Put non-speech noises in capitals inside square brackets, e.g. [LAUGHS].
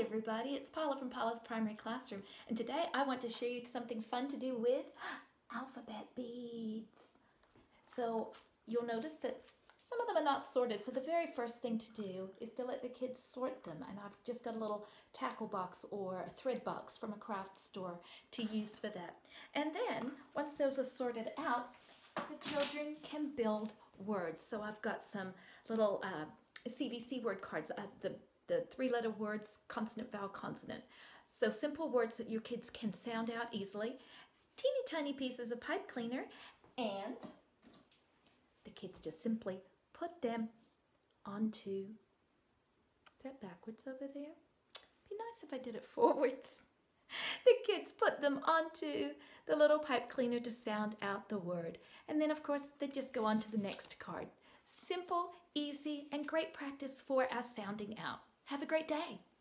everybody, it's Paula from Paula's Primary Classroom and today I want to show you something fun to do with [GASPS] alphabet beads. So you'll notice that some of them are not sorted so the very first thing to do is to let the kids sort them and I've just got a little tackle box or a thread box from a craft store to use for that. And then once those are sorted out the children can build words. So I've got some little uh, CVC word cards, uh, the the three letter words, consonant, vowel, consonant. So simple words that your kids can sound out easily. Teeny tiny pieces of pipe cleaner and the kids just simply put them onto, is that backwards over there? Be nice if I did it [LAUGHS] forwards. The kids put them onto the little pipe cleaner to sound out the word. And then of course they just go on to the next card. Simple, easy, and great practice for our sounding out. Have a great day.